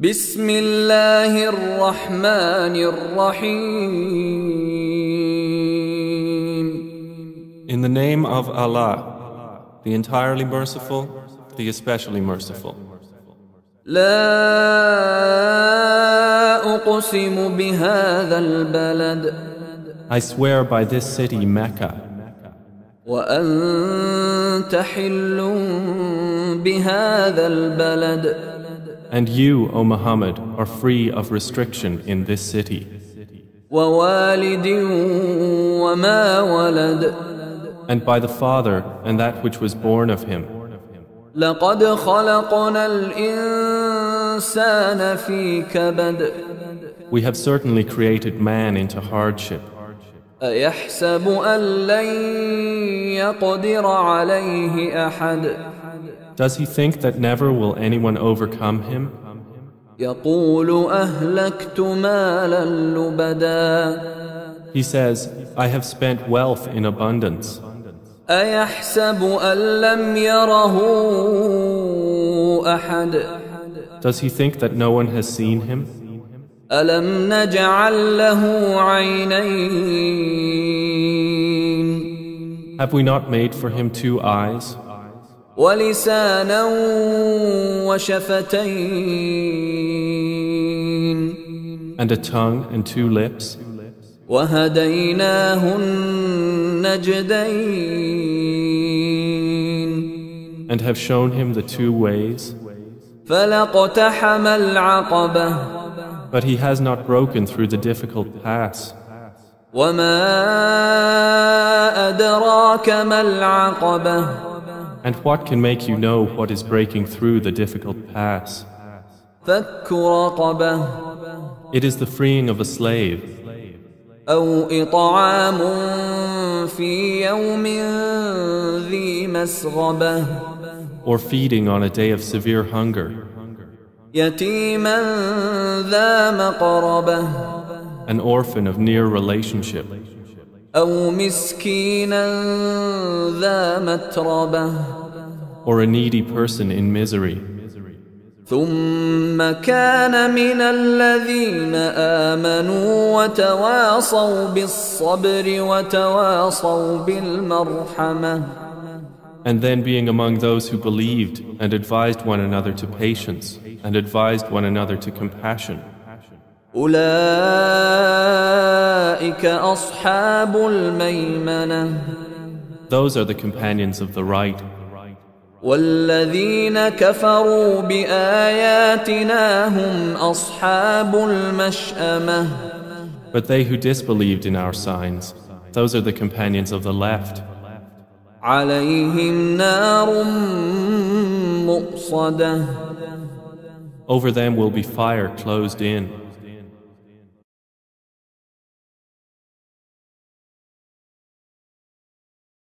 بسم الله الرحمن الرحيم In the name of Allah, the entirely merciful, the especially merciful. لا أقسم بهذا البلد I swear by this city, Mecca, وأنت حل بهذا البلد and you, O Muhammad, are free of restriction in this city, ووالد وما ولد and by the Father and that which was born of him. لقد خلقنا الإنسان في كبد We have certainly created man into hardship. أيحسب أن لن يقدر عليه أحد does he think that never will anyone overcome him? He says, I have spent wealth in abundance. Does he think that no one has seen him? Have we not made for him two eyes? ولسانا وشفتين and a tongue and two lips? وهديناه النجدين And have shown him the two ways? فلاقتحم العقبة But he has not broken through the difficult pass. وما أدراك ما العقبة And what can make you know what is breaking through the difficult pass? فك رقبة It is the freeing of a slave, أو إطعام في يوم ذي مسغبة or feeding on a day of severe hunger, يتيما ذا مقربة an orphan of near relationship, أو مسكينا ذا متربة or a needy person in misery. ثم كان من الذين آمنوا وتواصوا بالصبر وتواصوا بالمرحمة And then being among those who believed and advised one another to patience and advised one another to compassion. أولئك أصحاب الميمنة Those are the companions of the right. والذين كفروا بآياتنا هم أصحاب المشأمة But they who disbelieved in our signs, those are the companions of the left. عليهم نار مؤصده Over them will be fire closed in.